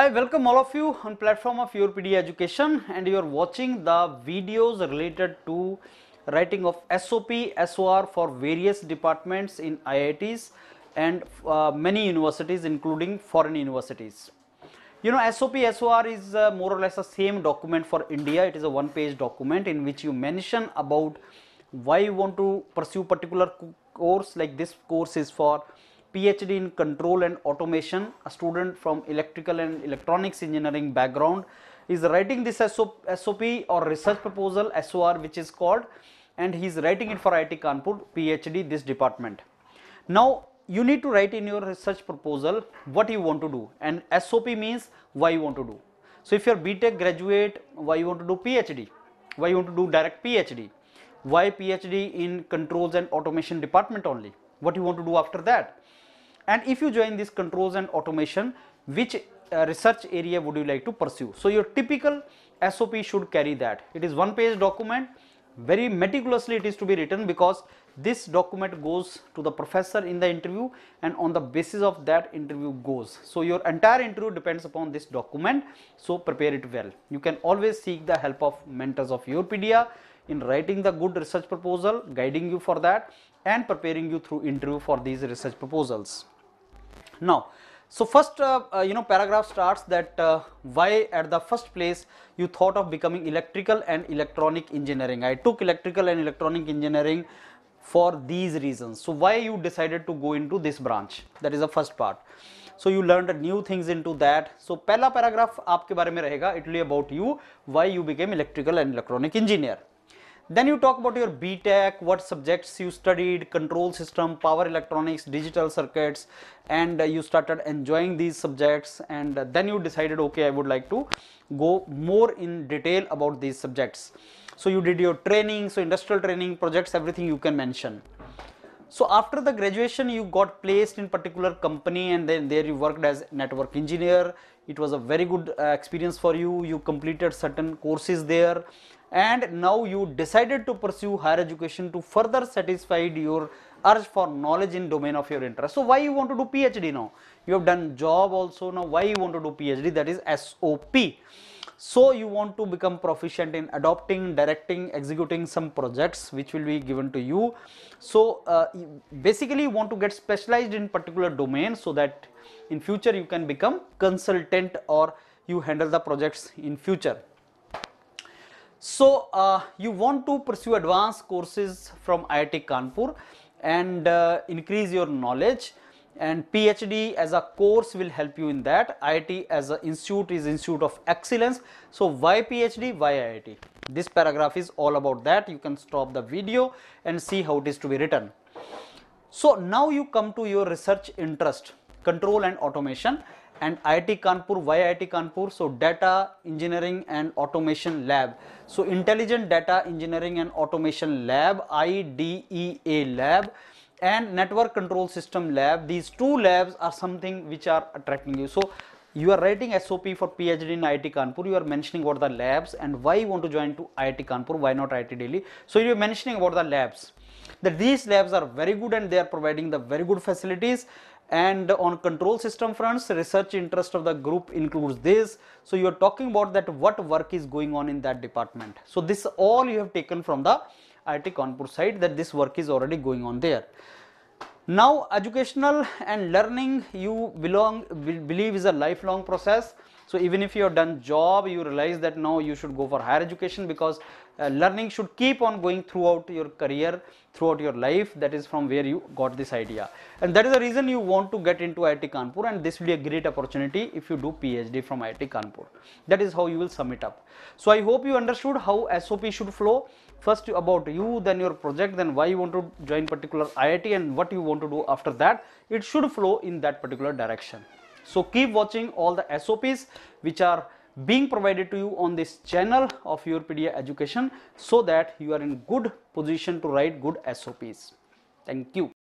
I welcome all of you on platform of YourPedia Education and you are watching the videos related to writing of SOP, SOR for various departments in IITs and uh, many universities including foreign universities. You know SOP, SOR is uh, more or less the same document for India. It is a one page document in which you mention about why you want to pursue particular course like this course is for PhD in control and automation, a student from electrical and electronics engineering background is writing this SOP or research proposal SOR which is called and he is writing it for IIT Kanpur PhD this department. Now you need to write in your research proposal what you want to do and SOP means why you want to do. So if you are BTech graduate why you want to do PhD, why you want to do direct PhD, why PhD in controls and automation department only, what you want to do after that and if you join this controls and automation which uh, research area would you like to pursue. So your typical SOP should carry that it is one page document very meticulously it is to be written because this document goes to the professor in the interview and on the basis of that interview goes. So your entire interview depends upon this document so prepare it well. You can always seek the help of mentors of YourPedia in writing the good research proposal guiding you for that and preparing you through interview for these research proposals. Now, so first uh, uh, you know paragraph starts that uh, why at the first place you thought of becoming electrical and electronic engineering. I took electrical and electronic engineering for these reasons. So why you decided to go into this branch that is the first part. So you learned new things into that. So पहला paragraph आपके बारे में रहेगा it will be about you why you became electrical and electronic engineer. Then you talk about your BTech, what subjects you studied, control system, power electronics, digital circuits, and uh, you started enjoying these subjects. And uh, then you decided, okay, I would like to go more in detail about these subjects. So you did your training, so industrial training projects, everything you can mention. So after the graduation, you got placed in particular company, and then there you worked as network engineer. It was a very good uh, experience for you. You completed certain courses there and now you decided to pursue higher education to further satisfy your urge for knowledge in domain of your interest. So why you want to do PhD now? You have done job also now why you want to do PhD that is SOP. So you want to become proficient in adopting, directing, executing some projects which will be given to you. So uh, basically you want to get specialized in particular domain so that in future you can become consultant or you handle the projects in future. So, uh, you want to pursue advanced courses from IIT Kanpur and uh, increase your knowledge and PhD as a course will help you in that. IIT as an institute is institute of excellence. So, why PhD, why IIT? This paragraph is all about that. You can stop the video and see how it is to be written. So, now you come to your research interest, control and automation and IIT Kanpur, why IIT Kanpur? So, data engineering and automation lab. So, intelligent data engineering and automation lab, IDEA lab and network control system lab. These two labs are something which are attracting you. So, you are writing SOP for PhD in IIT Kanpur, you are mentioning about the labs and why you want to join to IIT Kanpur, why not IIT Delhi. So, you are mentioning about the labs that these labs are very good and they are providing the very good facilities and on control system fronts research interest of the group includes this. So you are talking about that what work is going on in that department. So this all you have taken from the IIT Kanpur side that this work is already going on there. Now educational and learning you belong believe is a lifelong process. So even if you have done job you realize that now you should go for higher education because uh, learning should keep on going throughout your career throughout your life. That is from where you got this idea. And that is the reason you want to get into IIT Kanpur and this will be a great opportunity if you do PhD from IIT Kanpur. That is how you will sum it up. So I hope you understood how SOP should flow. First about you then your project then why you want to join particular IIT and what you want to do after that. It should flow in that particular direction. So keep watching all the SOPs which are being provided to you on this channel of YourPedia Education so that you are in good position to write good SOPs. Thank you.